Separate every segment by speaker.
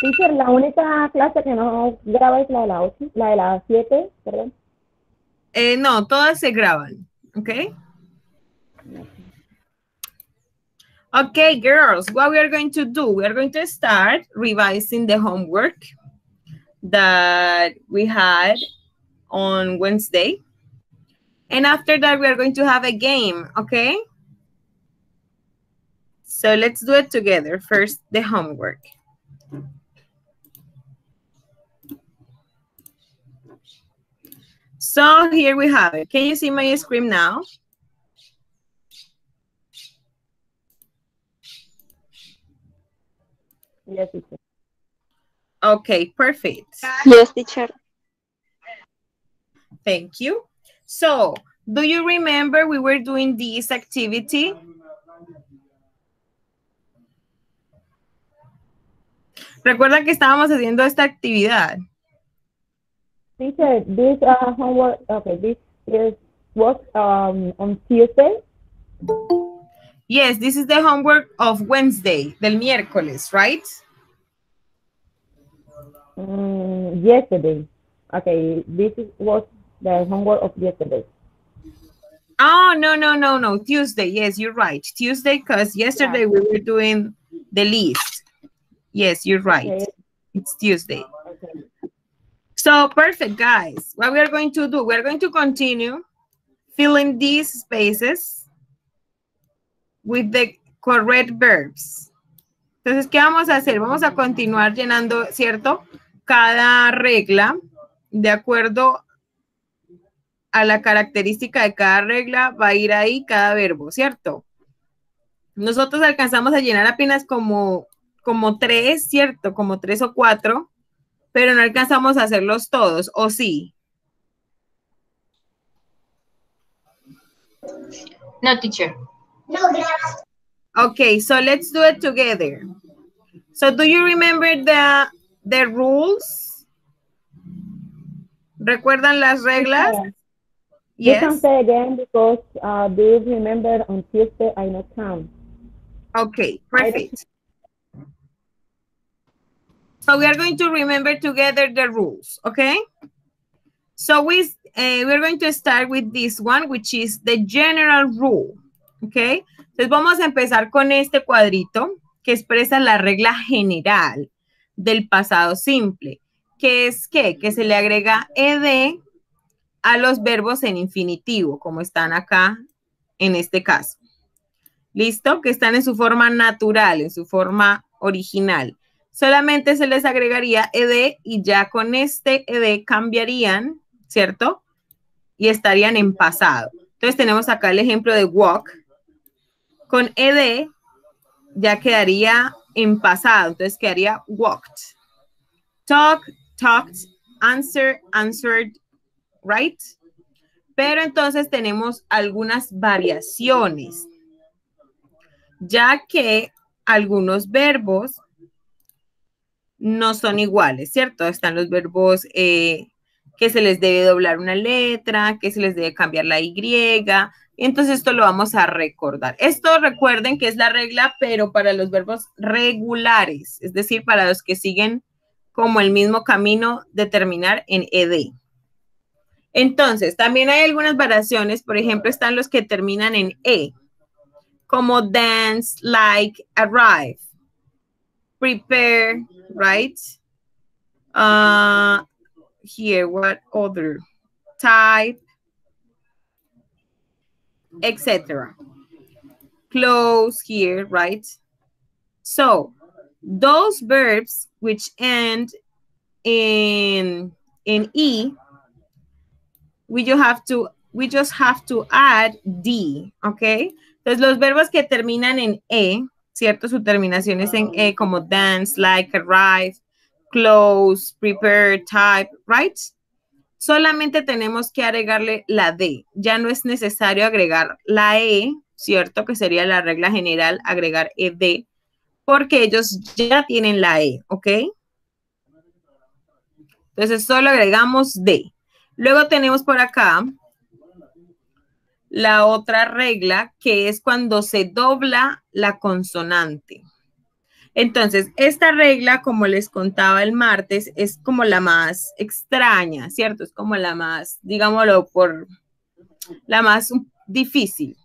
Speaker 1: Teacher, la única clase que no graba es la de la 8, la de la 7, perdón.
Speaker 2: Eh, no, todas se graban, ¿ok? Okay, girls, what we are going to do, we are going to start revising the homework that we had on Wednesday. And after that, we are going to have a game, okay? So let's do it together. First, the homework. So here we have it. Can you see my screen now?
Speaker 1: Yes, teacher.
Speaker 2: Okay, perfect.
Speaker 3: Yes, teacher.
Speaker 2: Thank you. So, do you remember we were doing this activity? Recuerda que estábamos haciendo esta actividad.
Speaker 1: Teacher, this uh, homework, okay, this is was um, on Tuesday.
Speaker 2: Yes, this is the homework of Wednesday, del miércoles, right?
Speaker 1: Mm, yesterday. Okay, this is, was the homework of yesterday.
Speaker 2: Oh, no, no, no, no. Tuesday. Yes, you're right. Tuesday, because yesterday we were doing the list. Yes, you're right.
Speaker 1: Okay.
Speaker 2: It's Tuesday. So perfect, guys. What we are going to do, we're going to continue filling these spaces with the correct verbs. Entonces, ¿qué vamos a hacer? Vamos a continuar llenando, ¿cierto? Cada regla de acuerdo a la característica de cada regla va a ir ahí cada verbo, ¿cierto? Nosotros alcanzamos a llenar apenas como, como tres, ¿cierto? Como tres o cuatro, pero no alcanzamos a hacerlos todos, ¿o sí?
Speaker 3: No, teacher.
Speaker 2: Okay, so let's do it together. So do you remember the, the rules? ¿Recuerdan las reglas?
Speaker 1: You can
Speaker 2: Yes.
Speaker 1: say again because uh, do you remember on Tuesday I not come.
Speaker 2: Okay, perfect. So we are going to remember together the rules, okay? So we, uh, we're going to start with this one, which is the general rule, okay? Entonces vamos a empezar con este cuadrito que expresa la regla general del pasado simple, que es que, que se le agrega ed a los verbos en infinitivo, como están acá en este caso. ¿Listo? Que están en su forma natural, en su forma original. Solamente se les agregaría ed y ya con este ed cambiarían, ¿cierto? Y estarían en pasado. Entonces tenemos acá el ejemplo de walk. Con ed ya quedaría en pasado, entonces quedaría walked. Talk, talked, answer, answered, right? Pero entonces tenemos algunas variaciones, ya que algunos verbos no son iguales, ¿cierto? Están los verbos eh, que se les debe doblar una letra, que se les debe cambiar la Y. Entonces esto lo vamos a recordar. Esto recuerden que es la regla, pero para los verbos regulares, es decir, para los que siguen como el mismo camino de terminar en ed. Entonces, también hay algunas variaciones, por ejemplo, están los que terminan en e, como dance, like, arrive, prepare, right? Uh, here, what other? Type, etc. Close here, right? So, those verbs which end in in e we just have to we just have to add d, okay? Entonces los verbos que terminan en e, ¿cierto? Su terminación es en e como dance, like, arrive, close, prepare, type, right? Solamente tenemos que agregarle la d. Ya no es necesario agregar la e, ¿cierto? Que sería la regla general agregar ed, porque ellos ya tienen la e, ¿ok? Entonces solo agregamos d. Luego tenemos por acá la otra regla que es cuando se dobla la consonante. Entonces, esta regla, como les contaba el martes, es como la más extraña, ¿cierto? Es como la más, digámoslo, por la más difícil,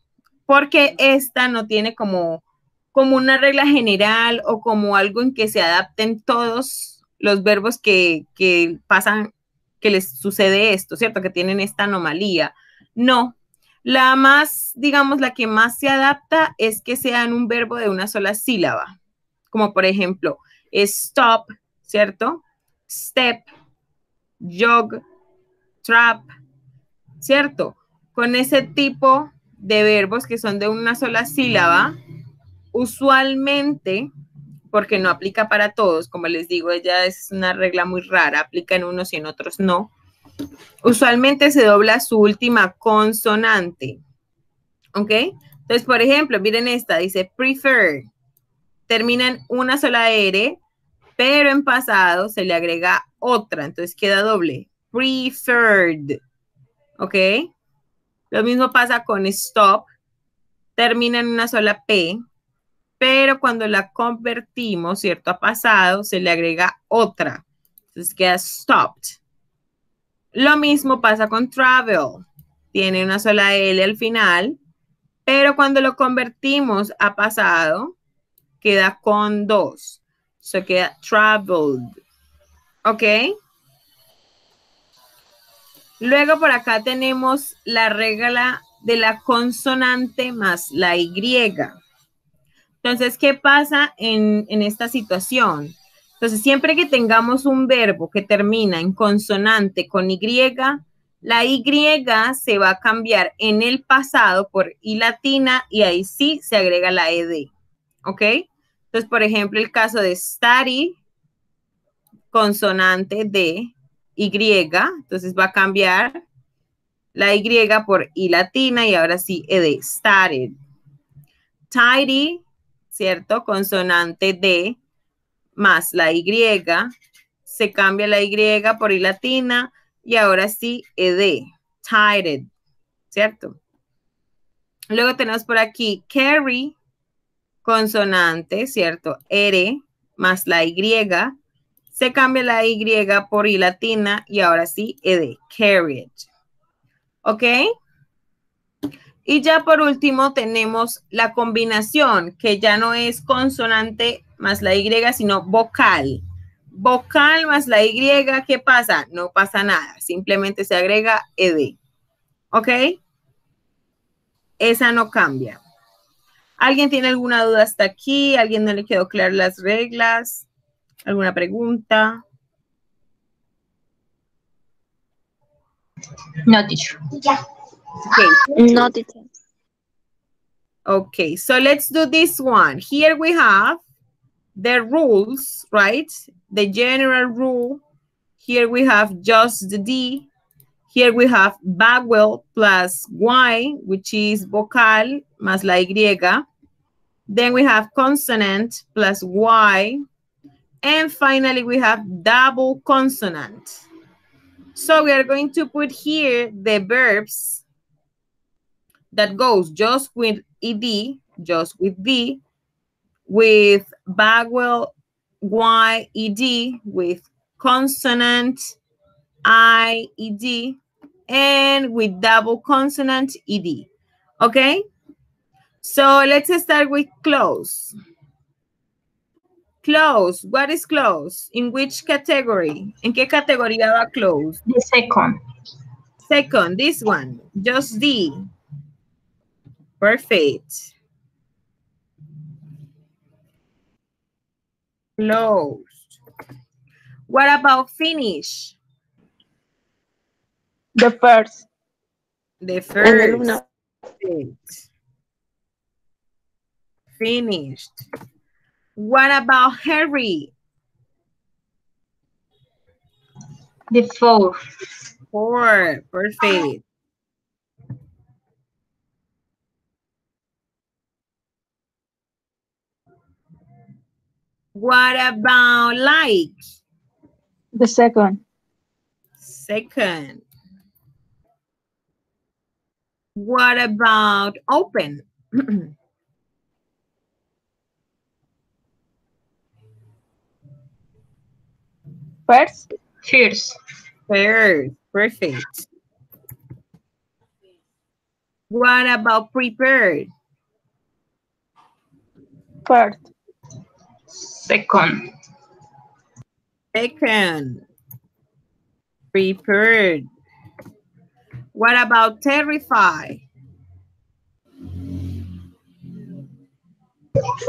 Speaker 2: porque esta no tiene como, como una regla general o como algo en que se adapten todos los verbos que, que pasan, que les sucede esto, ¿cierto? Que tienen esta anomalía. No, la más, digamos, la que más se adapta es que sean un verbo de una sola sílaba como por ejemplo stop, ¿cierto? Step, jog, trap, ¿cierto? Con ese tipo de verbos que son de una sola sílaba, usualmente, porque no aplica para todos, como les digo, ella es una regla muy rara, aplica en unos y en otros no. Usualmente se dobla su última consonante. ¿Ok? Entonces, por ejemplo, miren esta, dice prefer, termina en una sola R, pero en pasado se le agrega otra, entonces queda doble. Preferred. ¿Ok? Lo mismo pasa con stop, termina en una sola P, pero cuando la convertimos, ¿cierto? A pasado se le agrega otra, entonces queda stopped. Lo mismo pasa con travel, tiene una sola L al final, pero cuando lo convertimos a pasado, queda con dos. Se queda traveled. ¿Ok? Luego por acá tenemos la regla de la consonante más la Y. Entonces, ¿qué pasa en, en, esta situación? Entonces, siempre que tengamos un verbo que termina en consonante con Y, la Y se va a cambiar en el pasado por I latina y ahí sí se agrega la ED. ¿Ok? Entonces, por ejemplo, el caso de study, consonante de Y, entonces va a cambiar la Y por I latina y ahora sí, ed, started. Tidy, ¿cierto? Consonante de más la Y, se cambia la Y por I latina y ahora sí, ed, tired, ¿cierto? Luego tenemos por aquí carry, consonante, ¿cierto? R más la Y, se cambia la Y por I latina y ahora sí, ed, carried. ¿Ok? Y ya por último tenemos la combinación, que ya no es consonante más la Y, sino vocal. Vocal más la Y, ¿qué pasa? No pasa nada, simplemente se agrega ed. ¿Ok? Esa no cambia. ¿Alguien tiene alguna duda hasta aquí? ¿Alguien no le quedó claras las reglas? ¿Alguna pregunta?
Speaker 3: No, teacher.
Speaker 2: Okay.
Speaker 3: No, teacher.
Speaker 2: Okay, so let's do this one. Here we have the rules, right? The general rule. Here we have just the D. Here we have vowel plus Y, which is vocal más la Y. Then we have consonant plus Y. And finally, we have double consonant. So we are going to put here the verbs that goes just with ed, just with d, with vowel Y-E-D, with consonant I-E-D, and with double consonant ed. Okay? So let's start with close. Close. What is close? In which category? ¿En qué categoría va close?
Speaker 3: The second.
Speaker 2: Second, this one. Just D. Perfect. Closed. What about finish?
Speaker 4: The first.
Speaker 2: The first.
Speaker 4: uno.
Speaker 2: Finished. What about Harry?
Speaker 3: The fourth.
Speaker 2: Four. Perfect. What about like?
Speaker 4: The second.
Speaker 2: Second. What about open?
Speaker 4: First.
Speaker 3: First.
Speaker 2: First. Perfect. What about prepared?
Speaker 4: First.
Speaker 3: Second.
Speaker 2: Second. Prepared. What about terrified?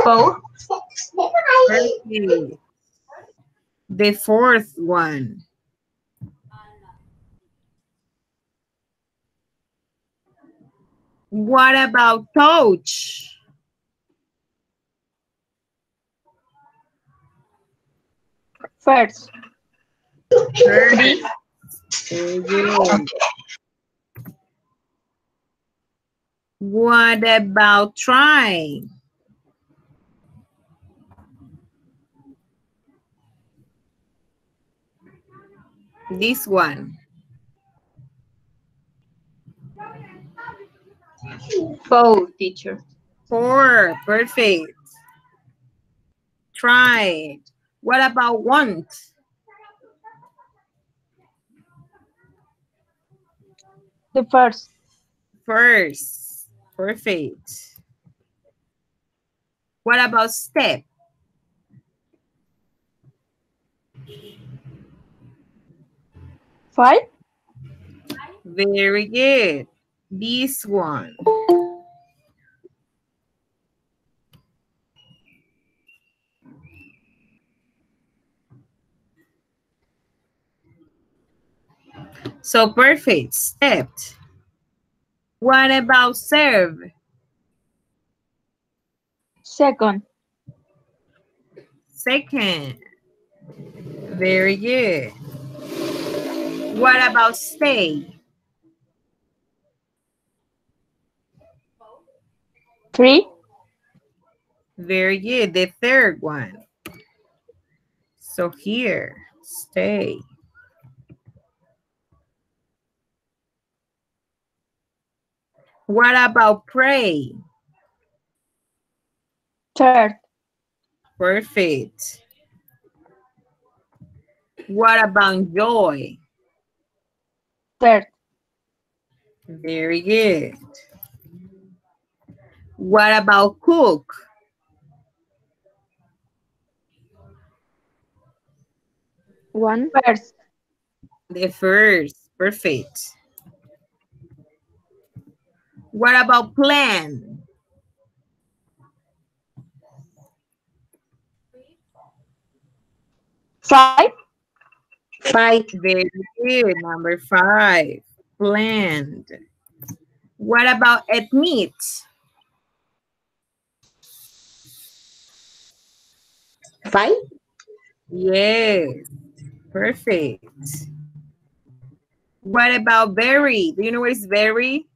Speaker 3: Four.
Speaker 2: Perfect. The fourth one. What about touch?
Speaker 4: First.
Speaker 2: Thirty. Very. What about try? This one.
Speaker 3: Four, teacher.
Speaker 2: Four. Perfect. Try. What about want?
Speaker 4: The first.
Speaker 2: First. Perfect. What about step?
Speaker 4: Five.
Speaker 2: Very good. This one. So perfect. Stepped. What about serve?
Speaker 4: Second.
Speaker 2: Second. Very good. What about stay?
Speaker 4: Three.
Speaker 2: Very good. The third one. So here, stay. What about pray?
Speaker 4: Third.
Speaker 2: Perfect. What about joy?
Speaker 4: Third.
Speaker 2: Very good. What about cook?
Speaker 4: One. First.
Speaker 2: The first. Perfect. What about plan?
Speaker 4: Five.
Speaker 1: Five.
Speaker 2: Very good. Number five. Planned. What about admit?
Speaker 1: Five.
Speaker 2: Yes. Perfect. What about very? Do you know what is very?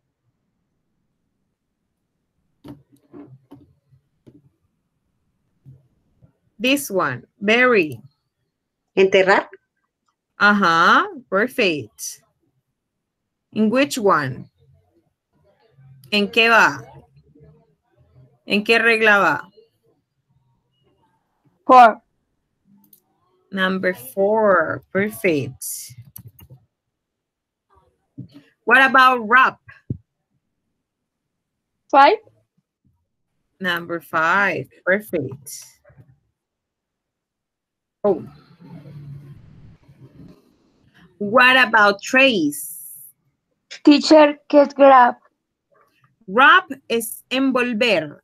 Speaker 2: This one, very.
Speaker 1: Enterrar.
Speaker 2: Uh-huh, perfect. In which one? ¿En qué va? ¿En qué regla va?
Speaker 4: Four.
Speaker 2: Number four, perfect. What about wrap?
Speaker 4: Five.
Speaker 2: Number five, perfect. Oh. What about trace?
Speaker 4: Teacher, ¿qué es grab?
Speaker 2: Wrap es envolver.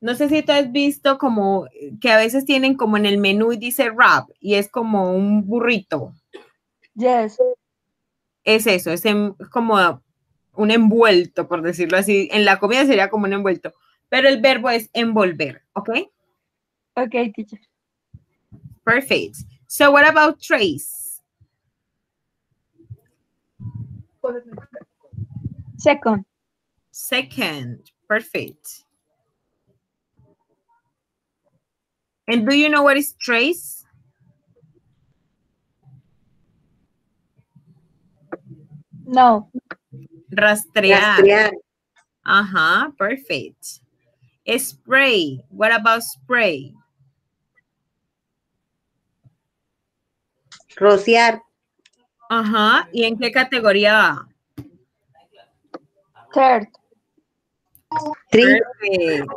Speaker 2: No sé si tú has visto como que a veces tienen como en el menú y dice wrap y es como un burrito.
Speaker 4: Yes.
Speaker 2: Es eso, es en- como un envuelto, por decirlo así. En la comida sería como un envuelto, pero el verbo es envolver, ¿ok?
Speaker 4: Okay, teacher.
Speaker 2: Perfect. So what about trace?
Speaker 4: Second.
Speaker 2: Second, perfect. And do you know what is trace?
Speaker 4: No.
Speaker 2: Rastrear.
Speaker 1: Rastrear.
Speaker 2: Ajá, perfect. Spray. What about spray?
Speaker 5: Rociar.
Speaker 2: Ajá. ¿Y en qué categoría va?
Speaker 4: Third.
Speaker 5: Three.
Speaker 2: Perfect.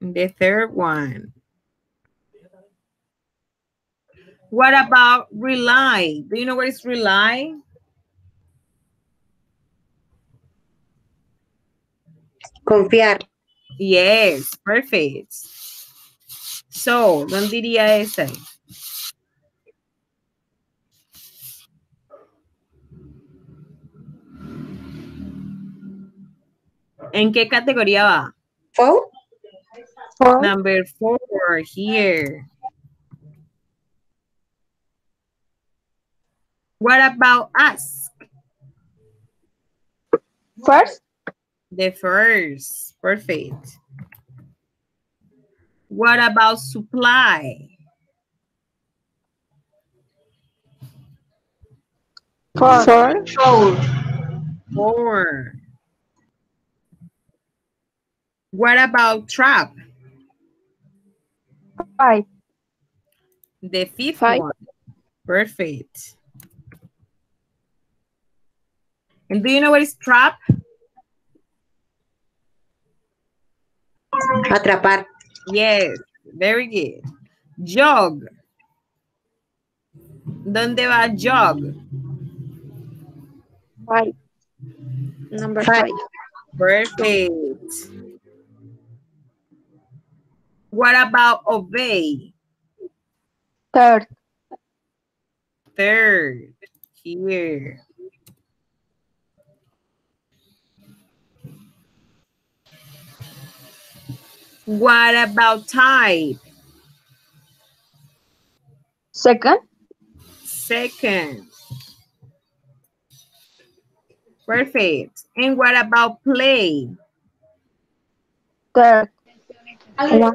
Speaker 2: The third one. What about rely? Do you know what is rely?
Speaker 5: Confiar.
Speaker 2: Yes, perfect. So, ¿dónde diría ese? ¿En qué categoría va?
Speaker 5: Four.
Speaker 4: Four.
Speaker 2: Number four here. What about ask?
Speaker 4: First.
Speaker 2: The first. Perfect. What about supply?
Speaker 4: Four. Four.
Speaker 3: Four.
Speaker 2: Four. What about trap?
Speaker 4: Five.
Speaker 2: The fifth
Speaker 4: Five.
Speaker 2: one. Perfect. And do you know what is trap?
Speaker 5: Atrapar.
Speaker 2: Yes, very good. Jog. ¿Dónde va jog?
Speaker 4: Five. Number
Speaker 5: Five.
Speaker 4: five.
Speaker 2: Perfect. What about obey?
Speaker 4: Third.
Speaker 2: Third. Here. What about type?
Speaker 4: Second.
Speaker 2: Second. Perfect. And what about play?
Speaker 4: Third. One.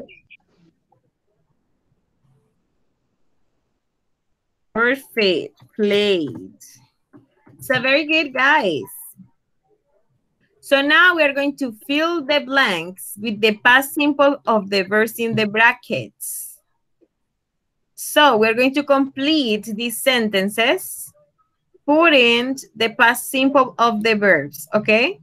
Speaker 2: Perfect. Played. So very good, guys. So now we are going to fill the blanks with the past simple of the verbs in the brackets. So we're going to complete these sentences putting the past simple of the verbs, ¿ok?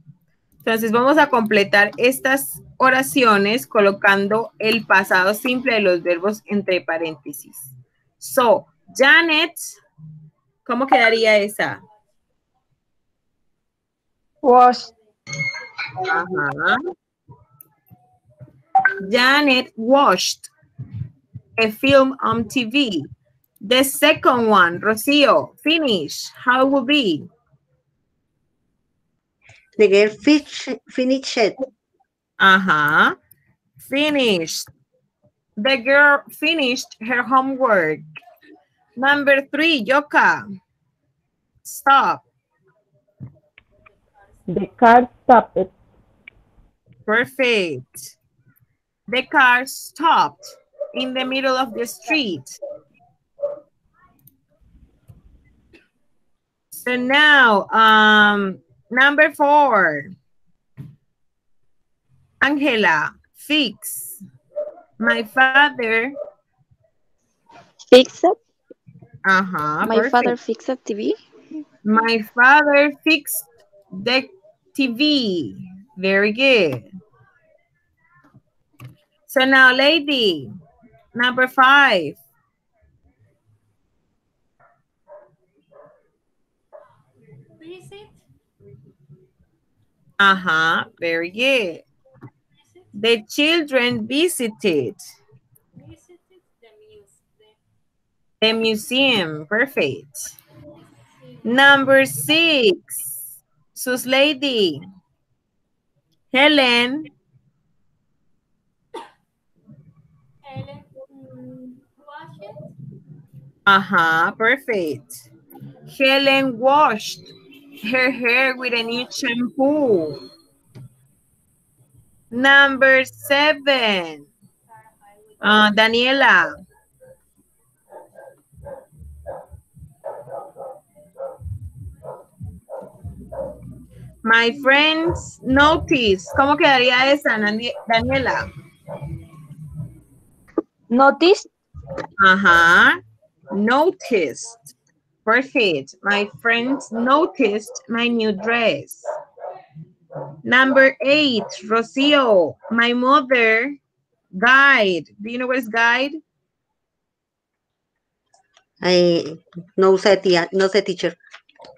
Speaker 2: Entonces vamos a completar estas oraciones colocando el pasado simple de los verbos entre paréntesis. So, Janet, ¿cómo quedaría esa?
Speaker 4: Was.
Speaker 2: Ajá. Janet watched a film on TV. The second one, Rocio, finish. How it will be?
Speaker 5: The girl fish, finished.
Speaker 2: Uh-huh. Finished. The girl finished her homework. Number three, Yoka. Stop.
Speaker 1: The car stopped.
Speaker 2: Perfect. The car stopped in the middle of the street. So now, um, number four. Angela, fix. My father,
Speaker 6: Fix it.
Speaker 2: Uh-huh,
Speaker 6: My
Speaker 2: perfect.
Speaker 6: father fixed a TV.
Speaker 2: My father fixed the TV. Very good. So now, lady, number five. Uh-huh, very good. The children visited the museum. Perfect. Number six, sus lady. Helen. Uh-huh, perfect. Helen washed her hair with a new shampoo. Number seven. Uh, Daniela. My friends notice. ¿Cómo quedaría esa, Daniela?
Speaker 4: Notice.
Speaker 2: Ajá. Noticed. Perfect. My friends noticed my new dress. Number eight, Rocio. My mother guide. Do you know what is guide?
Speaker 5: I, no sé, tía, no sé, teacher.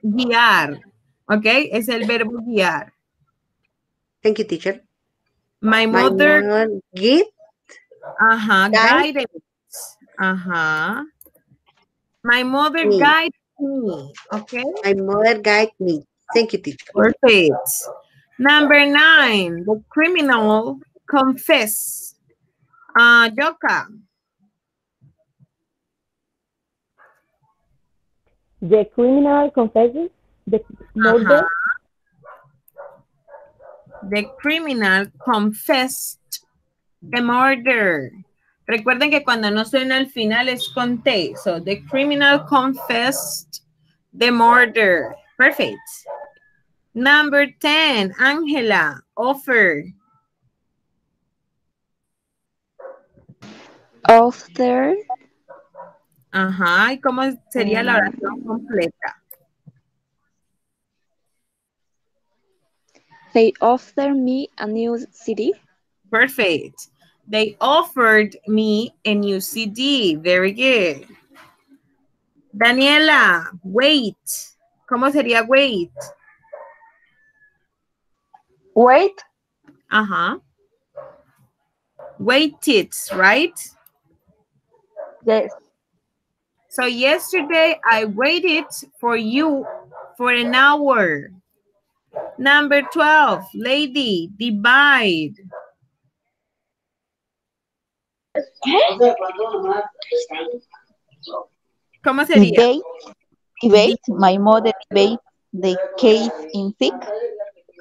Speaker 2: Guiar. ¿Ok? Es el verbo guiar.
Speaker 5: Thank you, teacher.
Speaker 2: My
Speaker 5: My
Speaker 2: mother,
Speaker 5: mom give
Speaker 2: ajá,
Speaker 5: Guide.
Speaker 2: guided. Ajá. My mother
Speaker 5: Me.
Speaker 2: guided me. ¿Ok?
Speaker 5: my mother guide me. Thank you, teacher.
Speaker 2: Perfect. Number nine, the criminal confess. Uh, Joka.
Speaker 1: The criminal confesses the.
Speaker 2: The criminal confessed the murder. Recuerden que cuando no suena al final es con T. So, the criminal confessed the murder. Perfect. Number 10, Angela, offer.
Speaker 4: After
Speaker 2: Ajá, ¿y cómo sería la oración completa?
Speaker 4: They offered me a new CD.
Speaker 2: Perfect. They offered me a new CD. Very good. Daniela, wait. ¿Cómo sería wait?
Speaker 4: Wait,
Speaker 2: Ajá. Waited, right?
Speaker 4: yes.
Speaker 2: So yesterday I waited for you for an hour. Number 12, lady, divide. ¿Cómo sería?
Speaker 6: Debate, debate, my mother debate the case in sick.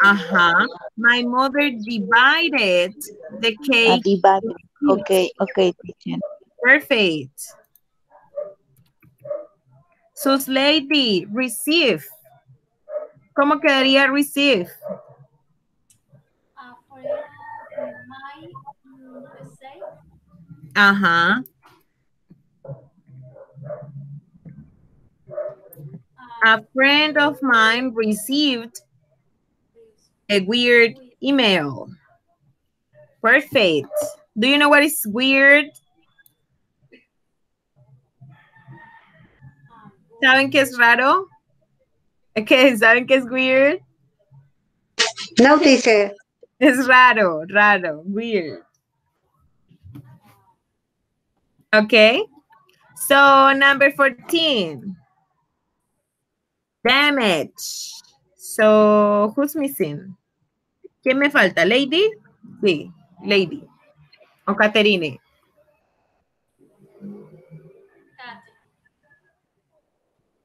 Speaker 2: Ajá. My mother divided the cake.
Speaker 6: divide. Okay, okay, teacher.
Speaker 2: Perfect. So, lady, receive. ¿Cómo quedaría receive? Ajá. A friend of mine received a weird email. Perfect. Do you know what is weird? ¿Saben qué es raro? ¿Qué? ¿Saben qué es weird?
Speaker 5: No, teacher.
Speaker 2: Es raro, raro, weird. Okay. So number 14. Damage. So who's missing? ¿Quién me falta? ¿Lady? Sí, lady. O Caterine.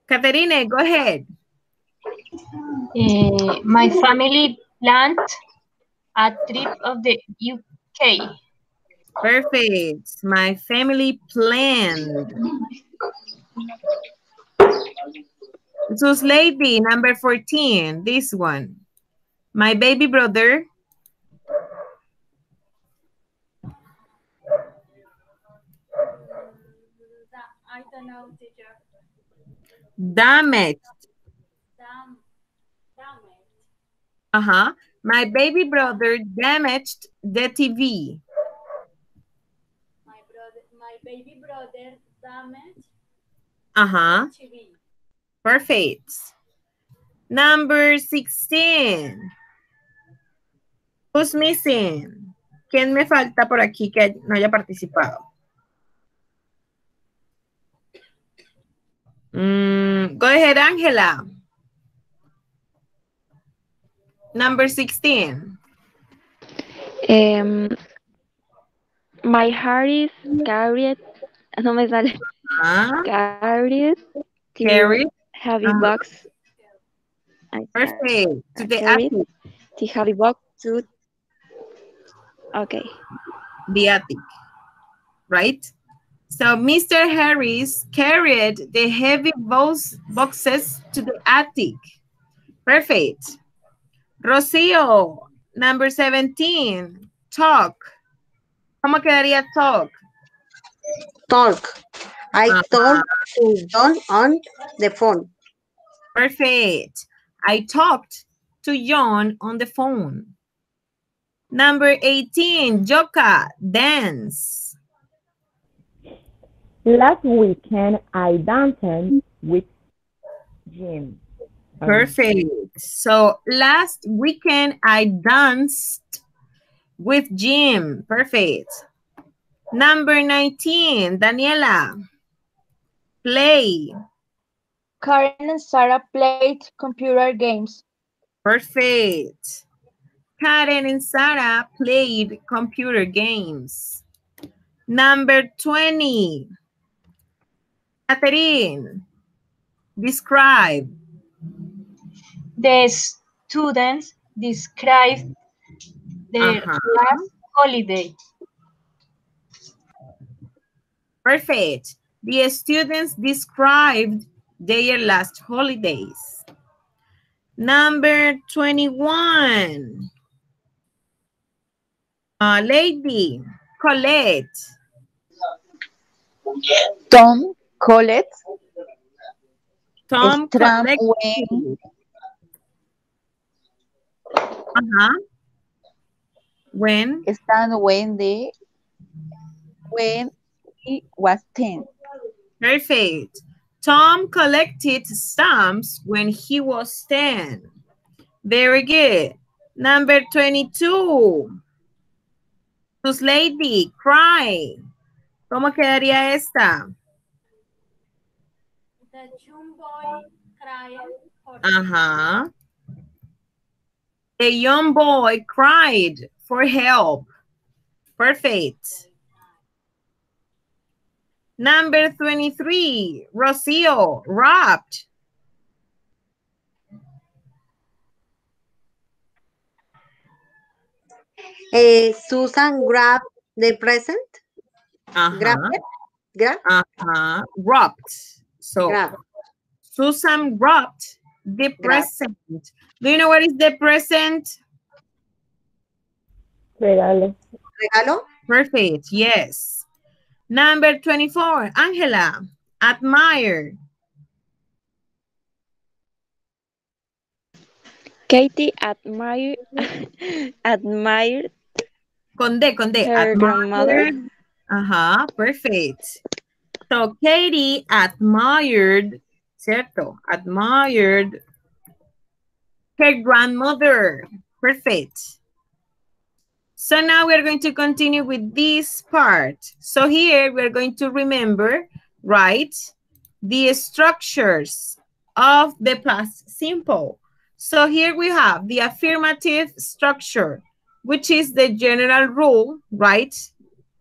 Speaker 2: Caterine, go ahead.
Speaker 3: Eh, my family planned a trip of the UK.
Speaker 2: Perfect. My family planned. Sus lady, number 14, this one. My baby brother.
Speaker 7: Damn don't
Speaker 2: Uh-huh. My baby brother damaged the TV.
Speaker 7: My brother, my baby brother damaged
Speaker 2: Uh-huh.
Speaker 7: TV.
Speaker 2: Perfect. Number 16. Who's missing? ¿Quién me falta por aquí que no haya participado? Mm, go ahead, Angela. Number 16.
Speaker 4: Um, my heart is carried. No me sale.
Speaker 2: Ah,
Speaker 4: Carried. to. Heavy
Speaker 2: Uh-huh.
Speaker 4: box. I
Speaker 2: Perfect. To the attic.
Speaker 4: The heavy box to. Okay.
Speaker 2: the attic, right? So Mr. Harris carried the heavy box boxes to the attic. Perfect. Rocio, number 17, talk. ¿Cómo quedaría talk?
Speaker 5: Talk. I
Speaker 2: Uh-huh.
Speaker 5: talk to John on the phone.
Speaker 2: Perfect. I talked to John on the phone. Number 18, Joka, dance.
Speaker 1: Last weekend, I danced with Jim.
Speaker 2: Perfect. So last weekend I danced with Jim. Perfect. Number 19, Daniela. Play.
Speaker 8: Karen and Sarah played computer games.
Speaker 2: Perfect. Karen and Sarah played computer games. Number 20. Catherine. Describe.
Speaker 3: The students described their
Speaker 2: Uh-huh.
Speaker 3: last holiday.
Speaker 2: Perfect. The students described their last holidays. Number 21. Uh, lady, Colette.
Speaker 6: Tom Colette
Speaker 2: Tom
Speaker 6: Stram
Speaker 2: Colette.
Speaker 6: When
Speaker 2: Uh-huh. When?
Speaker 6: stand when the when he was 10.
Speaker 2: Perfect. Tom collected stamps when he was 10. Very good. Number 22. Tus lady, cry. ¿Cómo quedaría esta?
Speaker 7: The young boy cried for
Speaker 2: Uh-huh. The young boy cried for help. Perfect. Number 23, Rocio, wrapped.
Speaker 5: Eh, Susan grabbed the present. Grab
Speaker 2: Uh-huh.
Speaker 5: it. Grab.
Speaker 2: Uh-huh. Wrapped. So
Speaker 5: Grab.
Speaker 2: Susan wrapped the present. Do you know what is the present?
Speaker 1: Regalo.
Speaker 5: Regalo.
Speaker 2: Perfect. Yes. Number 24, Angela, admire.
Speaker 4: Katie admired admired
Speaker 2: Con D, con D.
Speaker 4: her grandmother.
Speaker 2: admired. Uh-huh. Perfect. So Katie admired, ¿cierto? Admired her grandmother. Perfect. So now we're going to continue with this part. So here we're going to remember, right, the structures of the past simple. So here we have the affirmative structure, which is the general rule, right,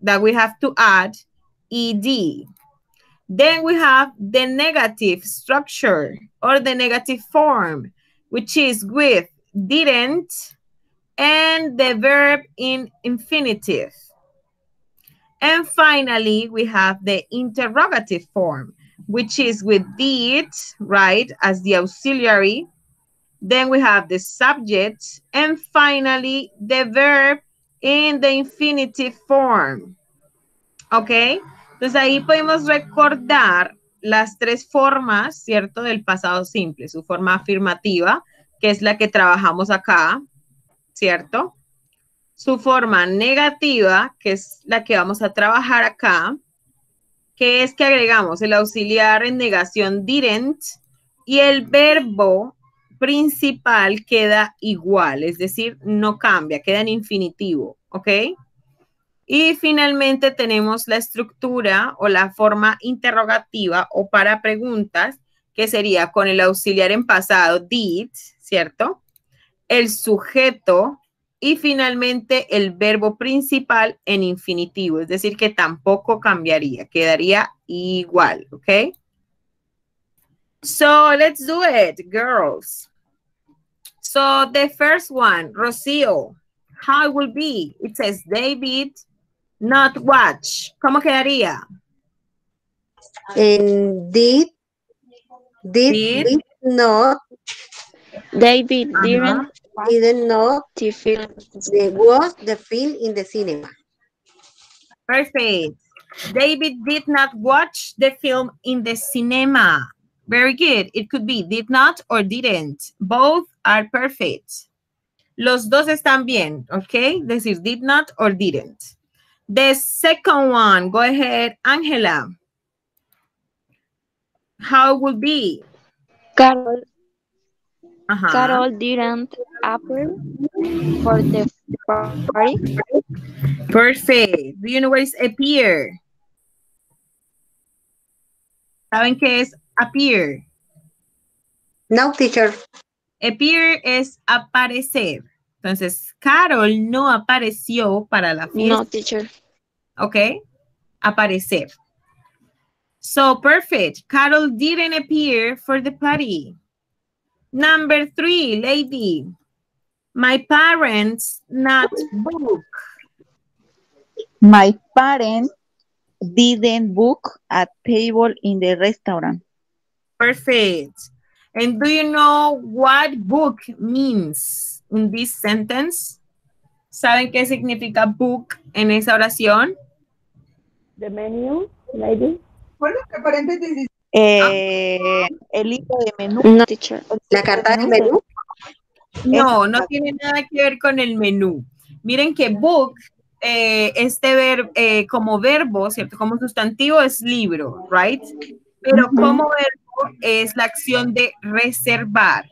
Speaker 2: that we have to add ed. Then we have the negative structure or the negative form, which is with didn't and the verb in infinitive. And finally, we have the interrogative form, which is with did, right, as the auxiliary. Then we have the subject, and finally, the verb in the infinitive form. ¿Ok? Entonces ahí podemos recordar las tres formas, ¿cierto? Del pasado simple, su forma afirmativa, que es la que trabajamos acá, ¿cierto? Su forma negativa, que es la que vamos a trabajar acá, que es que agregamos el auxiliar en negación didn't y el verbo principal queda igual, es decir, no cambia, queda en infinitivo, ¿ok? Y finalmente tenemos la estructura o la forma interrogativa o para preguntas, que sería con el auxiliar en pasado, did, ¿cierto? El sujeto y finalmente el verbo principal en infinitivo, es decir, que tampoco cambiaría, quedaría igual, ¿ok? So let's do it, girls. So the first one, Rocio, how it will be? It says David not watch. ¿Cómo quedaría?
Speaker 5: And did, did,
Speaker 2: Did.
Speaker 5: did not,
Speaker 4: David
Speaker 2: Ajá. Uh-huh.
Speaker 4: didn't
Speaker 5: didn't not
Speaker 4: see film.
Speaker 5: the, was the film in the cinema.
Speaker 2: Perfect. David did not watch the film in the cinema. Very good. It could be did not or didn't. Both are perfect. Los dos están bien, ¿ok? Decir did not or didn't. The second one, go ahead, Angela. How it would be?
Speaker 4: Carol,
Speaker 2: Ajá.
Speaker 4: Carol didn't appear for the party.
Speaker 2: Perfect. Do you know what is appear? ¿Saben qué es appear?
Speaker 5: No, teacher.
Speaker 2: Appear es aparecer. Entonces, Carol no apareció para la fiesta.
Speaker 4: No, teacher.
Speaker 2: ¿ok? Aparecer. So, perfect. Carol didn't appear for the party. Number three, lady. My parents not book.
Speaker 6: My parents didn't book a table in the restaurant.
Speaker 2: Perfect. And do you know what book means in this sentence? ¿Saben qué significa book en esa oración?
Speaker 1: The menu, lady.
Speaker 6: Eh, el libro de menú.
Speaker 4: No, teacher.
Speaker 5: La carta de menú.
Speaker 2: No, no tiene nada que ver con el menú. Miren que book, eh, este verbo, como verbo, ¿cierto? Como sustantivo es libro, right? Pero como verbo es la acción de reservar.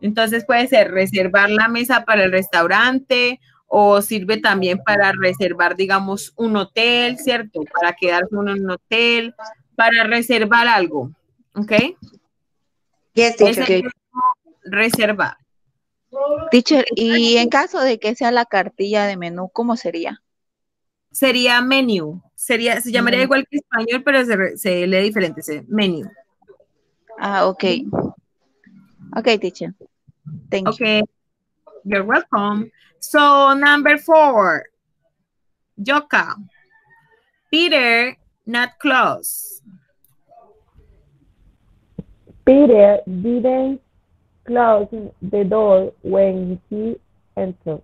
Speaker 2: Entonces puede ser reservar la mesa para el restaurante o sirve también para reservar, digamos, un hotel, ¿cierto? Para quedarse uno en un hotel, para reservar algo, ¿ok?
Speaker 5: Yes,
Speaker 2: Es
Speaker 5: teacher.
Speaker 2: el verbo reservar.
Speaker 6: Teacher, y en caso de que sea la cartilla de menú, ¿cómo sería?
Speaker 2: sería menu. Sería, se llamaría
Speaker 6: Menú.
Speaker 2: igual que español, pero se, lee diferente, se, menu.
Speaker 6: Ah, ok. Ok, teacher. Thank you.
Speaker 2: Okay, you're welcome. So, number four, Joka. Peter, not close.
Speaker 1: Peter didn't close the door when he entered.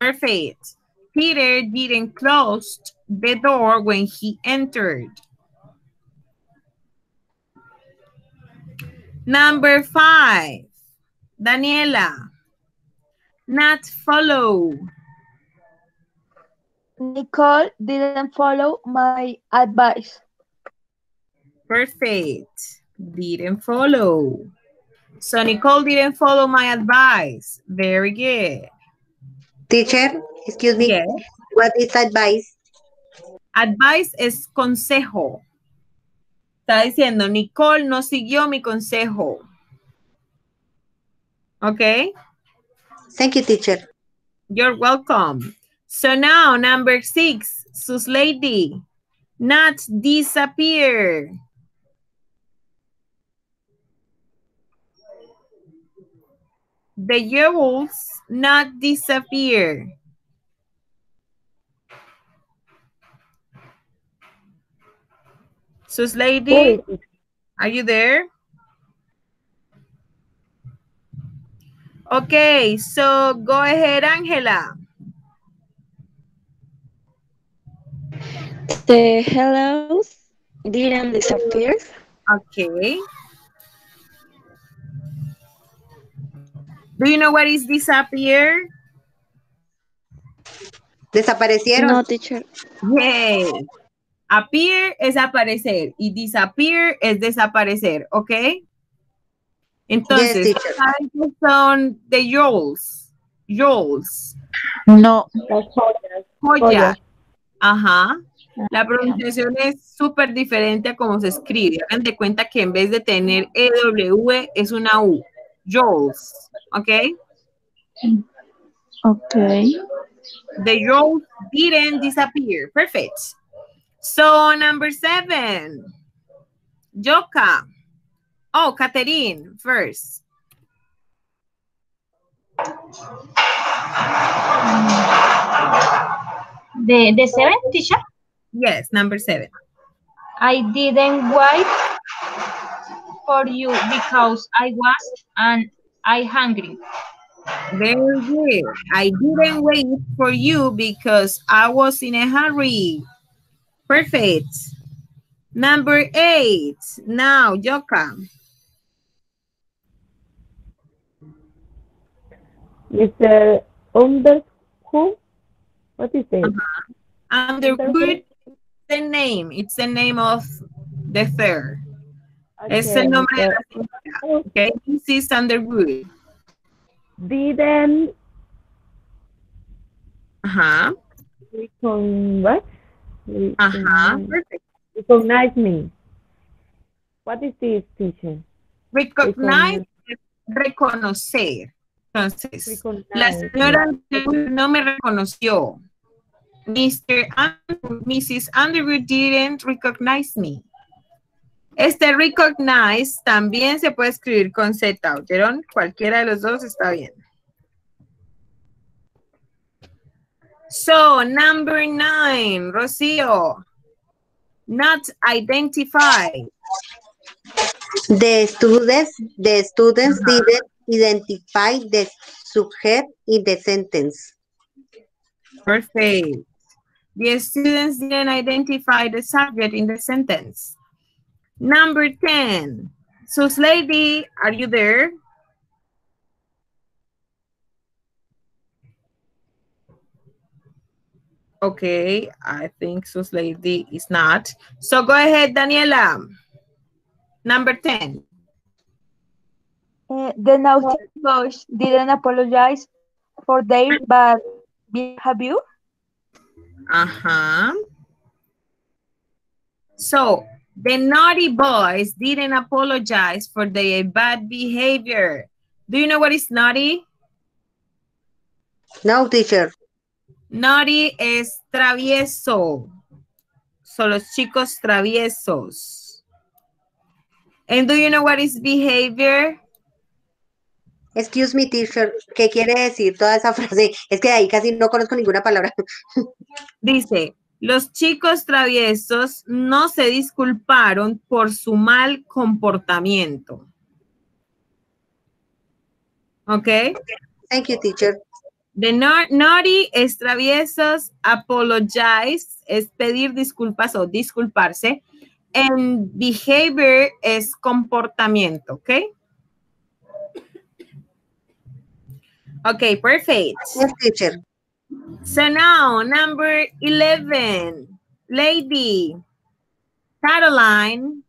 Speaker 2: Perfect. Peter didn't close the door when he entered. Number five, Daniela. Not follow.
Speaker 8: Nicole didn't follow my advice.
Speaker 2: Perfect. Didn't follow. So Nicole didn't follow my advice. Very good.
Speaker 5: Teacher, excuse me.
Speaker 2: Yes.
Speaker 5: What is advice?
Speaker 2: Advice es consejo. Está diciendo, Nicole no siguió mi consejo. Ok.
Speaker 5: Thank you, teacher.
Speaker 2: You're welcome. So now, number six, sus lady. Not disappear. The jewels not disappear. Sus lady,
Speaker 1: oh.
Speaker 2: are you there? Okay, so go ahead, Angela.
Speaker 4: The hellos didn't disappear.
Speaker 2: Okay. Do you know what is disappear?
Speaker 5: Desaparecieron.
Speaker 4: No, teacher.
Speaker 2: Yes. Appear es aparecer y disappear es desaparecer, ¿ok? Entonces,
Speaker 5: Yes, teacher.
Speaker 2: ¿saben qué son the jewels? Jewels.
Speaker 6: No?
Speaker 2: Joya.
Speaker 1: Joyas.
Speaker 2: Ajá. La pronunciación es súper diferente a cómo se escribe. Hagan de cuenta que en vez de tener EW es una U. Jewels. ¿Ok?
Speaker 6: ok.
Speaker 2: The jewels didn't disappear. Perfect. So, number seven. Joka. Oh, Catherine first.
Speaker 3: The, the seventh teacher,
Speaker 2: Yes, number seven.
Speaker 3: I didn't wait for you because I was and I hungry.
Speaker 2: Very good. I didn't wait for you because I was in a hurry. Perfect. Number eight. Now, Joka.
Speaker 1: Mr. Underwood? What is it? Uh-huh.
Speaker 2: Underwood, the name. It's the name of the fair. Es el
Speaker 1: Okay,
Speaker 2: nombre de la uh, señora. Okay, Mrs. Underwood.
Speaker 1: Didn't
Speaker 2: Ajá,
Speaker 1: recon what?
Speaker 2: ajá.
Speaker 1: Recognize- uh-huh,
Speaker 2: Perfect.
Speaker 1: Recognize me. What is this, teacher?
Speaker 2: Recognize, reconocer. Entonces, la señora no me reconoció. Mr. Underwood, Mrs. Underwood didn't recognize me. Este recognize también se puede escribir con Z, ¿oyeron? Cualquiera de los dos está bien. So, number nine, Rocío. Not identified.
Speaker 5: The students, the students didn't identify the subject in the sentence.
Speaker 2: Perfect. The students didn't identify the subject in the sentence. Number 10. So, lady, are you there? Okay, I think Sus lady is not. So go ahead, Daniela. Number 10.
Speaker 8: Uh, the naughty boys didn't apologize for their bad behavior.
Speaker 2: Uh-huh. So, the naughty boys didn't apologize for their bad behavior. Do you know what is naughty?
Speaker 5: No, teacher.
Speaker 2: Naughty es travieso. Son los chicos traviesos. And do you know what is behavior?
Speaker 5: Excuse me, teacher. ¿Qué quiere decir toda esa frase? Es que de ahí casi no conozco ninguna palabra.
Speaker 2: Dice, los chicos traviesos no se disculparon por su mal comportamiento. ¿Ok?
Speaker 5: Thank you, teacher.
Speaker 2: The na- naughty es traviesos, apologize es pedir disculpas o disculparse, and behavior es comportamiento, ¿ok? Ok, perfect.
Speaker 5: Yes, teacher.
Speaker 2: So now, number 11, lady, Caroline,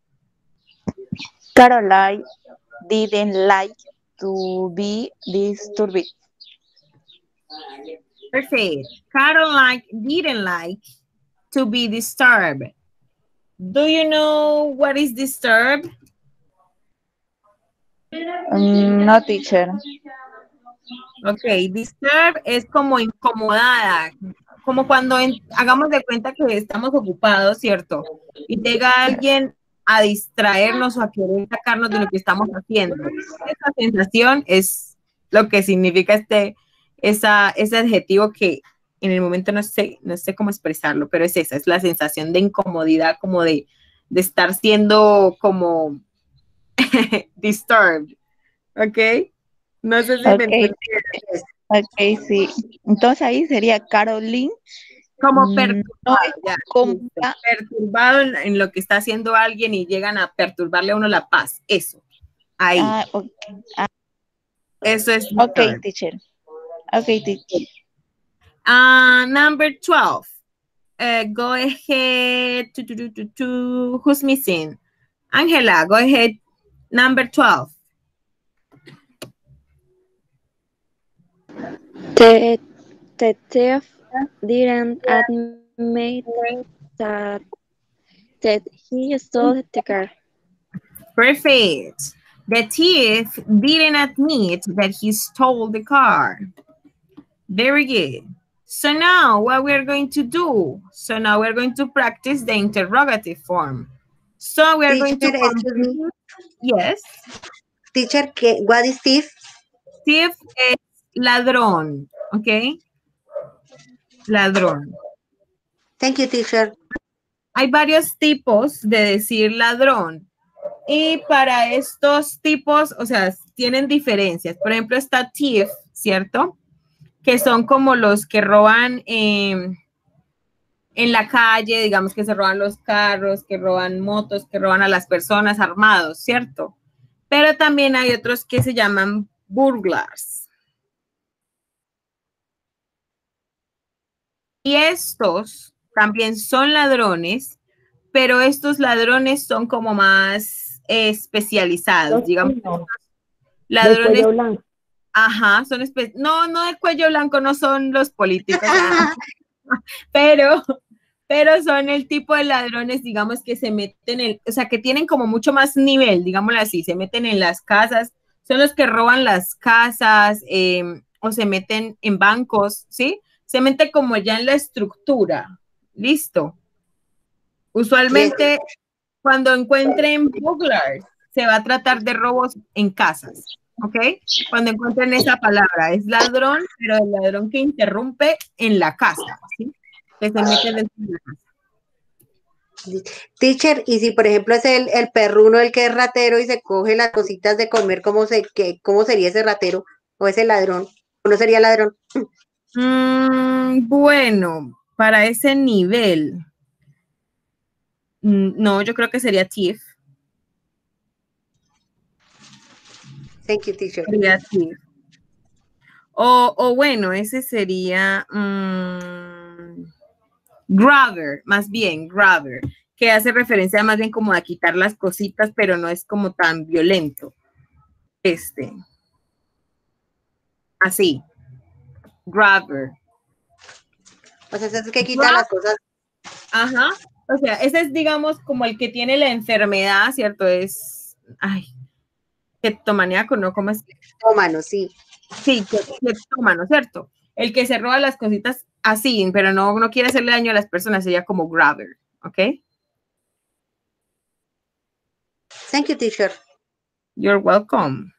Speaker 6: Caroline didn't like to be disturbed.
Speaker 2: perfect. Caroline didn't like to be disturbed. Do you know what is disturbed?
Speaker 6: Mm, no, teacher.
Speaker 2: Ok, disturb es como incomodada, como cuando hagamos de cuenta que estamos ocupados, ¿cierto? Y llega alguien a distraernos o a querer sacarnos de lo que estamos haciendo. Esa sensación es lo que significa este, esa, ese adjetivo que en el momento no sé, no sé cómo expresarlo, pero es esa, es la sensación de incomodidad, como de, de estar siendo como disturbed, ¿ok? No sé si me
Speaker 6: Ok.
Speaker 2: entienden.
Speaker 6: Ok, sí. Entonces ahí sería Caroline
Speaker 2: como
Speaker 6: Mm,
Speaker 2: perturbado, ya,
Speaker 6: compra-
Speaker 2: perturbado en, en lo que está haciendo alguien y llegan a perturbarle a uno la paz. Eso. Ahí.
Speaker 6: Ah, ok,
Speaker 2: Eso es.
Speaker 6: ok, teacher. Ok, teacher.
Speaker 2: Ah, number 12. Uh, go ahead. Tu. Who's missing? Angela, go ahead. Number 12.
Speaker 4: The, the thief didn't admit that, that he stole the car.
Speaker 2: Perfect. The thief didn't admit that he stole the car. Very good. So now what we're going to do? So now we're going to practice the interrogative form. So we're going to
Speaker 5: Teacher, excuse me.
Speaker 2: Yes.
Speaker 5: Teacher, what is thief?
Speaker 2: Thief es ladrón, ¿ok? Ladrón.
Speaker 5: Thank you, teacher.
Speaker 2: hay varios tipos de decir ladrón. Y para estos tipos, o sea, tienen diferencias. Por ejemplo, está thief, ¿cierto? Que son como los que roban, eh, en la calle, digamos que se roban los carros, que roban motos, que roban a las personas armados, ¿cierto? Pero también hay otros que se llaman burglars. Y estos también son ladrones, pero estos ladrones son como más especializados,
Speaker 1: Los
Speaker 2: digamos.
Speaker 1: de
Speaker 2: Ladrones
Speaker 1: cuello blanco.
Speaker 2: Ajá, son espe- no, no de cuello blanco, no son los políticos, pero, pero son el tipo de ladrones, digamos, que se meten en, o sea, que tienen como mucho más nivel, digámoslo así, se meten en las casas, son los que roban las casas em, o se meten en bancos, ¿sí? Se mete como ya en la estructura, listo. Usualmente, cuando encuentren burglars, se va a tratar de robos en casas. ¿ok? Cuando encuentren esa palabra, es ladrón, pero el ladrón que interrumpe en la casa, ¿sí? Que se mete dentro de la casa.
Speaker 5: Teacher, y si por ejemplo es el, el perruno el que es ratero y se coge las cositas de comer, ¿cómo, se, qué, ¿cómo sería ese ratero? ¿O ese ladrón? ¿O no sería ladrón?
Speaker 2: Mm, bueno, para ese nivel, mm, no, yo creo que sería thief.
Speaker 5: Thank you, teacher.
Speaker 2: Sería thief. O, o bueno, ese sería grabber, más bien, grabber, que hace referencia más bien como a quitar las cositas, pero no es como tan violento. Este. Así. Grabber.
Speaker 5: O sea, ese es el que quita las cosas.
Speaker 2: Ajá. O sea, ese es, digamos, como el que tiene la enfermedad, ¿cierto? Es, ay, kleptomaníaco, ¿no? ¿Cómo es?
Speaker 5: Tómano, sí.
Speaker 2: Sí, kleptómano, ¿cierto? El que se roba las cositas así, pero no, no quiere hacerle daño a las personas, sería como grabber, ¿ok?
Speaker 5: Thank you, teacher.
Speaker 2: You're welcome.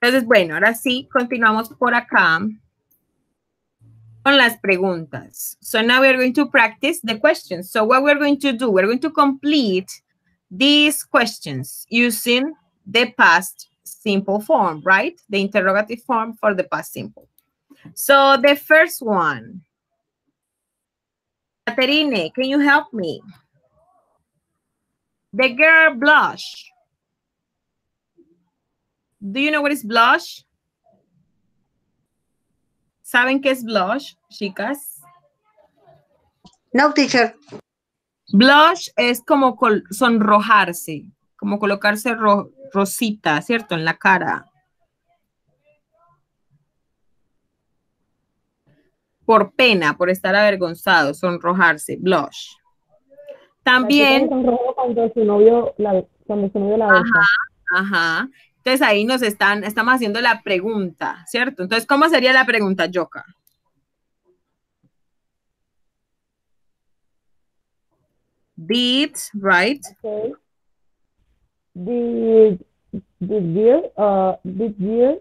Speaker 2: Entonces, bueno, ahora sí, continuamos por acá con las preguntas. So now we're going to practice the questions. So what we're going to do, we're going to complete these questions using the past simple form, right? The interrogative form for the past simple. So the first one, Caterine, can you help me? The girl blush. Do you know what is blush? ¿Saben qué es blush, chicas?
Speaker 5: No, teacher.
Speaker 2: Blush es como sonrojarse, como colocarse ro- rosita, ¿cierto? En la cara. Por pena, por estar avergonzado, sonrojarse, blush. También,
Speaker 1: cuando su novio la, cuando su novio la besa.
Speaker 2: ajá. Entonces ahí nos están, estamos haciendo la pregunta, ¿cierto? Entonces, ¿cómo sería la pregunta, Yoka? Did, right?
Speaker 1: Okay. Did did year uh did year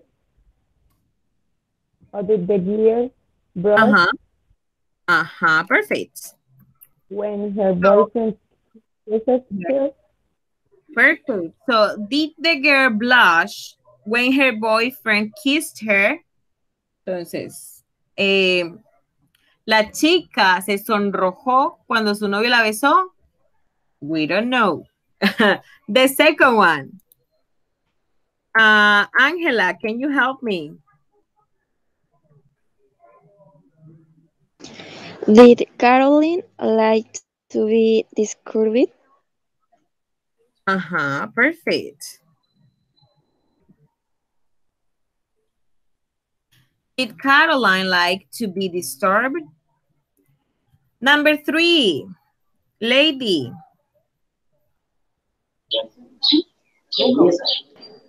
Speaker 1: or did the year brush
Speaker 2: Ajá. Ajá, perfect.
Speaker 1: when her boyfriend kisses her?
Speaker 2: Perfect. So, did the girl blush when her boyfriend kissed her? Entonces, eh, la chica se sonrojó cuando su novio la besó. We don't know. the second one. Uh, Angela, can you help me?
Speaker 4: Did Caroline like to be described?
Speaker 2: Uh-huh, perfect. Did Caroline like to be disturbed? Number three, lady.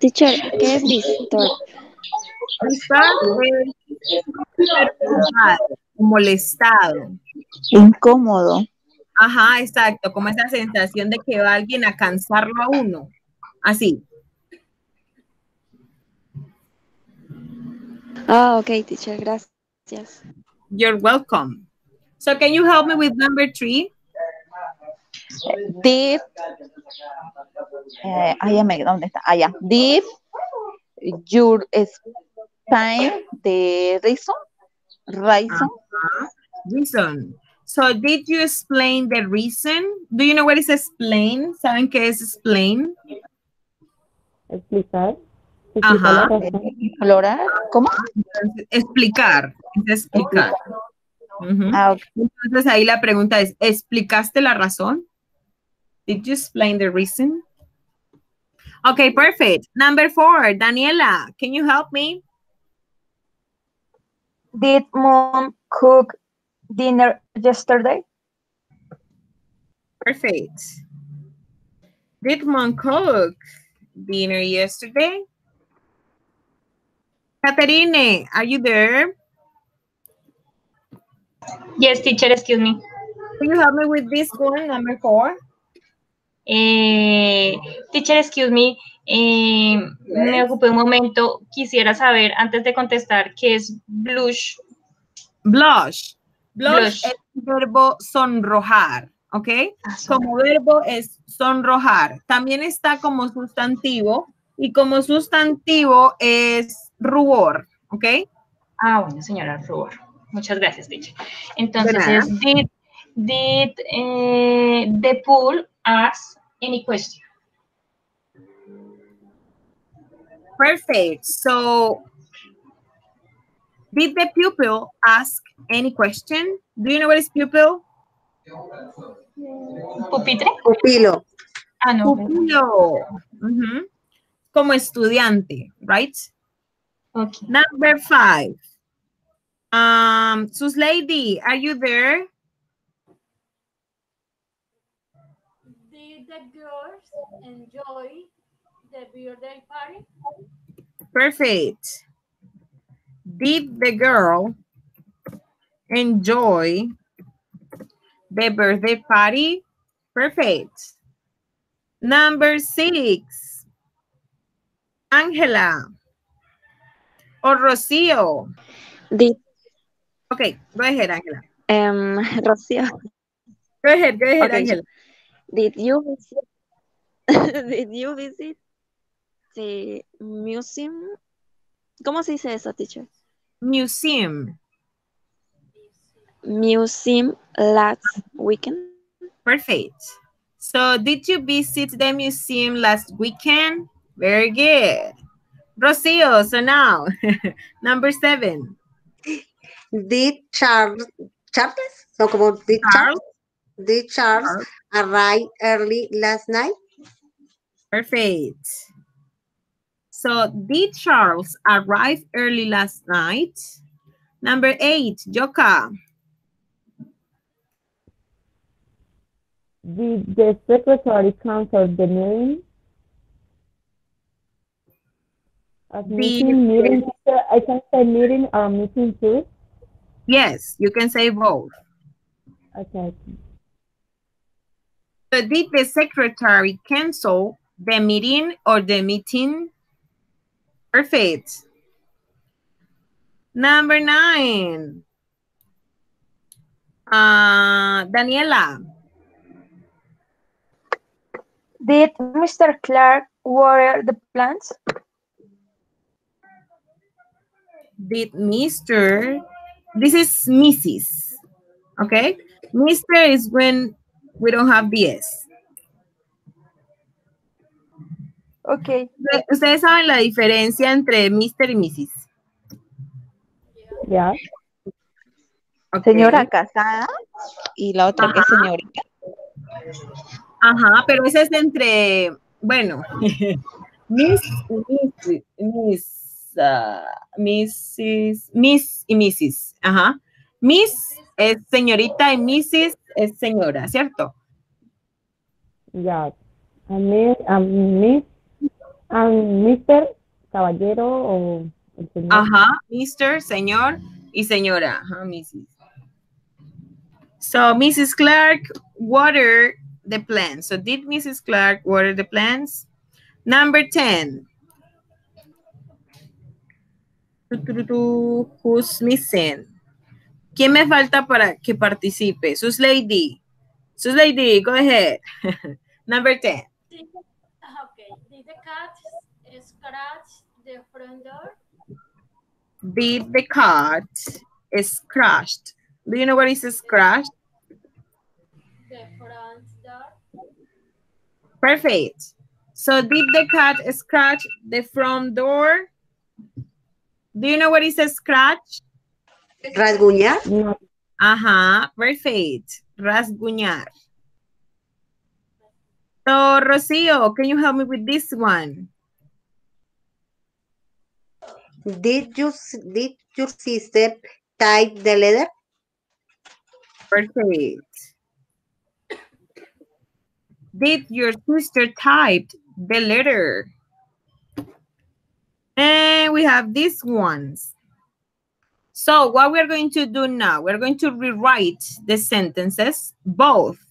Speaker 4: Teacher, ¿qué es disturb?
Speaker 2: Disturbed es molestado.
Speaker 6: Incómodo.
Speaker 2: Ajá, exacto, como esa sensación de que va alguien a cansarlo a uno. Así.
Speaker 4: Ah, ok, teacher, gracias.
Speaker 2: You're welcome. So can you help me with number three?
Speaker 6: Did, eh, ay, ¿dónde está? Ah, ya. Did your spine the reason, reason
Speaker 2: Reason. So did you explain the reason? Do you know what is explain? ¿Saben qué es explain?
Speaker 1: Explicar. Explicar
Speaker 2: Ajá.
Speaker 6: Explorar. ¿Cómo?
Speaker 2: Explicar. Es explicar. Ujú.
Speaker 6: Ah, ok.
Speaker 2: Entonces ahí la pregunta es, ¿explicaste la razón? Did you explain the reason? Okay, perfect. Number four, Daniela, can you help me?
Speaker 8: Did mom cook dinner yesterday?
Speaker 2: Perfect. Did mom cook dinner yesterday? Caterine, are you there?
Speaker 3: Yes, teacher, excuse me.
Speaker 2: Can you help me with this one, number four?
Speaker 3: Eh, teacher, excuse me. eh, me ocupé un momento. Quisiera saber, antes de contestar, qué es blush.
Speaker 2: Blush. Blush,
Speaker 3: Blush.
Speaker 2: es el verbo sonrojar, ¿ok? Como verbo es sonrojar. También está como sustantivo y como sustantivo es rubor, ¿ok?
Speaker 3: Ah, bueno, señora Rubor. Muchas gracias, teacher. Entonces es, did, did eh, the pool ask any question?
Speaker 2: Perfect. So, did the pupil ask any question? Do you know what is pupil?
Speaker 3: ¿Pupitre?
Speaker 5: Pupilo.
Speaker 3: Ah, no.
Speaker 2: Pupilo. Ujú. Como estudiante, right?
Speaker 3: Ok.
Speaker 2: Number five. Um, Sus Lady, are you there?
Speaker 7: Did the girls enjoy the birthday party?
Speaker 2: Perfect. Did the girl enjoy the birthday party? Perfect. Number six. Angela or Rocio.
Speaker 4: Did
Speaker 2: Okay, go ahead, Angela.
Speaker 4: um Rocío,
Speaker 2: Go ahead, go ahead,
Speaker 4: Okay.
Speaker 2: Angela.
Speaker 4: did you visit did you visit the museum? ¿Cómo se dice eso, teacher?
Speaker 2: Museum.
Speaker 4: Museum last weekend?
Speaker 2: Perfect. So, did you visit the museum last weekend? Very good. Rocio, so now, number seven.
Speaker 5: Did Charles, Charles? So como did Charles, did Charles
Speaker 2: Charles.
Speaker 5: arrive early last night?
Speaker 2: Perfect. So, did Charles arrive early last night? Number eight, Joka.
Speaker 1: Did the secretary cancel the meeting? Meeting, meeting, I can say meeting or meeting too.
Speaker 2: Yes, you can say both.
Speaker 1: Okay.
Speaker 2: So, did the secretary cancel the meeting or the meeting? Perfect. Number nine. Uh, Daniela.
Speaker 8: Did Mr. Clark water the plants?
Speaker 2: did Mr. This is Mrs. Okay? Mr. is when we don't have the S.
Speaker 8: Okay.
Speaker 2: Usted- Ustedes saben la diferencia entre Mr. y Mrs.
Speaker 1: Yeah.
Speaker 2: Okay.
Speaker 6: Señora casada y la otra que es señorita.
Speaker 2: Ajá, pero ese es entre, bueno, Miss, Miss, Miss, ah, Mrs., Miss y Mrs. Ajá. Miss es señorita y Mrs. es señora, ¿cierto?
Speaker 1: Yeah. And Miss, and Miss, and Mr. Caballero o señor.
Speaker 2: Ajá, Mr., señor y señora. Ajá. So, Mrs. Clark water the plants. So, did Mrs. Clark water the plants? Number 10. Tu, tu, tu, tu, Who's missing? ¿Quién me falta para que participe? Sus Lady. Sus Lady, go ahead. Number 10.
Speaker 7: Cat scratch the front door?
Speaker 2: Did the cat scratched Do you know what is scratch?
Speaker 7: The front door.
Speaker 2: Perfect. So did the cat scratch the front door? Do you know what is a scratch?
Speaker 5: Rasguñar.
Speaker 1: No.
Speaker 2: Ajá, perfect. Rasguñar. So, Rocio, can you help me with this one?
Speaker 5: Did you did your sister type the letter?
Speaker 2: Perfect. Did your sister typed the letter? And we have these ones. So what we're going to do now, we're going to rewrite the sentences, both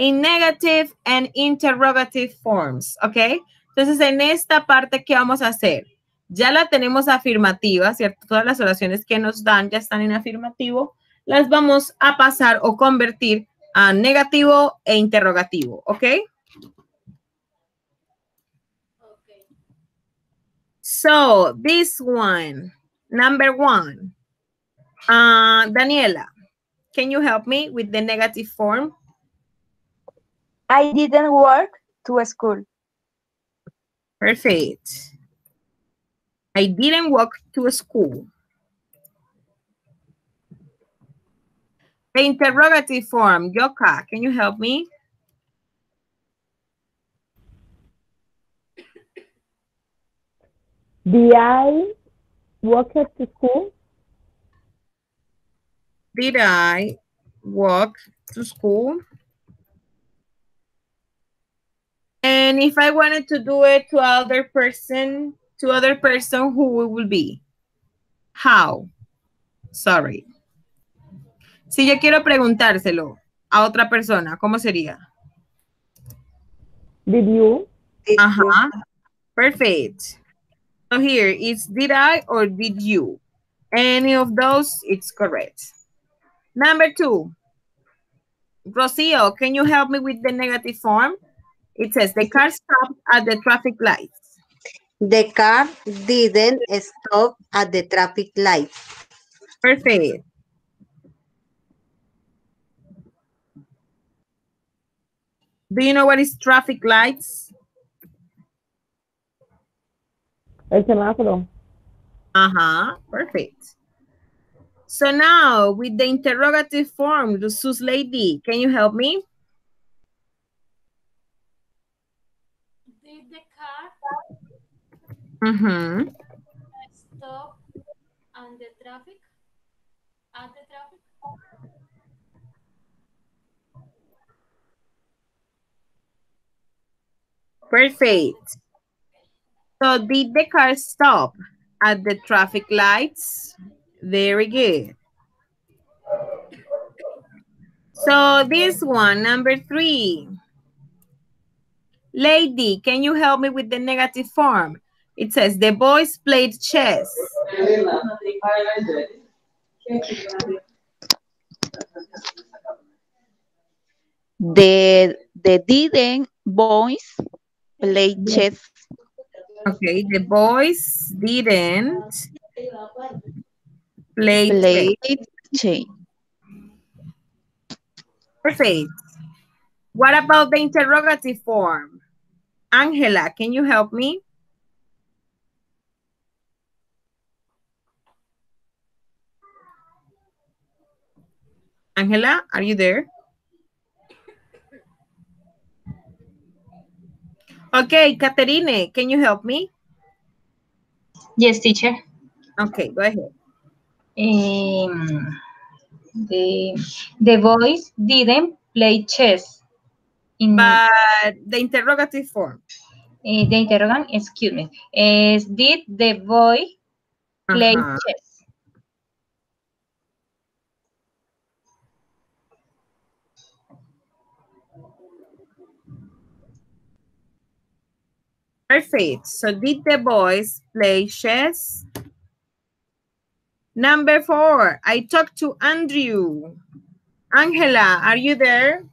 Speaker 2: in negative and interrogative forms, ¿ok? Entonces, en esta parte, ¿qué vamos a hacer? Ya la tenemos afirmativa, ¿cierto? Todas las oraciones que nos dan ya están en afirmativo. Las vamos a pasar o convertir a negativo e interrogativo, ¿ok?
Speaker 7: Okay.
Speaker 2: So, this one, number one. Uh, Daniela, can you help me with the negative form?
Speaker 8: I didn't work to a school.
Speaker 2: Perfect. I didn't walk to a school. The interrogative form, Yoka, can you help me?
Speaker 1: Did I walk to school?
Speaker 2: Did I walk to school? And if I wanted to do it to other person, to other person, who it will be? How? Sorry. Si yo quiero preguntárselo a otra persona, ¿cómo sería?
Speaker 1: Did you?
Speaker 5: You-
Speaker 2: Uh-huh. Perfect. So here it's did I or did you? Any of those, it's correct. Number two. Rocio, can you help me with the negative form? It says the car stopped at the traffic lights.
Speaker 5: The car didn't stop at the traffic light.
Speaker 2: Perfect. Do you know what is traffic lights?
Speaker 1: El semáforo.
Speaker 2: Uh-huh, perfect. So now with the interrogative form, the sus lady, can you help me?
Speaker 7: Did the car
Speaker 2: Mm-hmm.
Speaker 7: stop on the traffic? At the traffic?
Speaker 2: Perfect. So did the car stop at the traffic lights? Very good. So this one, number three. Lady, can you help me with the negative form? It says the boys played chess.
Speaker 6: The the didn't boys play chess.
Speaker 2: Okay, the boys didn't play
Speaker 6: Play
Speaker 2: chess.
Speaker 6: chess.
Speaker 2: Perfect. What about the interrogative form? Angela, can you help me? Angela, are you there? Okay, Caterine, can you help me?
Speaker 3: Yes, teacher.
Speaker 2: Okay, go ahead.
Speaker 3: Um, the the boys didn't play chess. In
Speaker 2: But the interrogative form.
Speaker 3: eh, the interrogant, excuse me, is did the boy play
Speaker 2: Ajá.
Speaker 3: chess?
Speaker 2: Perfect. So did the boys play chess? Number four, I talked to Andrew. Angela, are you there?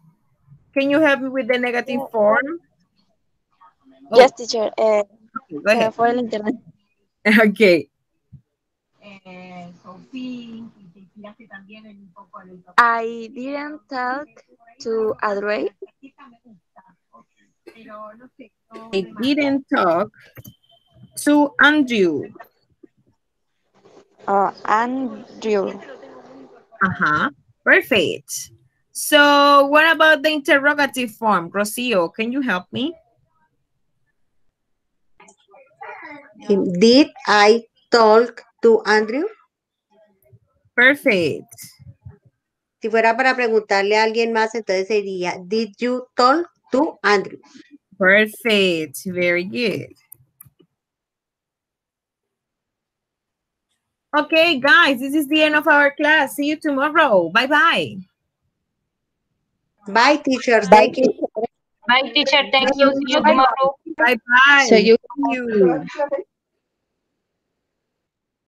Speaker 2: Can you help me with the negative form? Oh,
Speaker 4: Yes, teacher. Eh,
Speaker 2: okay, go
Speaker 4: se me
Speaker 2: ahead.
Speaker 4: fue el internet.
Speaker 2: Okay.
Speaker 3: Uh, Sophie,
Speaker 4: I didn't talk to Audrey.
Speaker 2: I didn't talk to Andrew.
Speaker 4: Uh, Andrew.
Speaker 2: Uh-huh. Perfect. So what about the interrogative form? Rocio, can you help me?
Speaker 5: Did I talk to Andrew?
Speaker 2: Perfect.
Speaker 5: Si fuera para preguntarle a alguien más, entonces sería, did you talk to Andrew?
Speaker 2: Perfect. Very good. Okay, guys, this is the end of our class. See you tomorrow. Bye-bye.
Speaker 5: Bye, teacher. Thank you.
Speaker 3: Bye, teacher. Thank you. See you tomorrow.
Speaker 2: Bye-bye.
Speaker 6: So
Speaker 2: See you.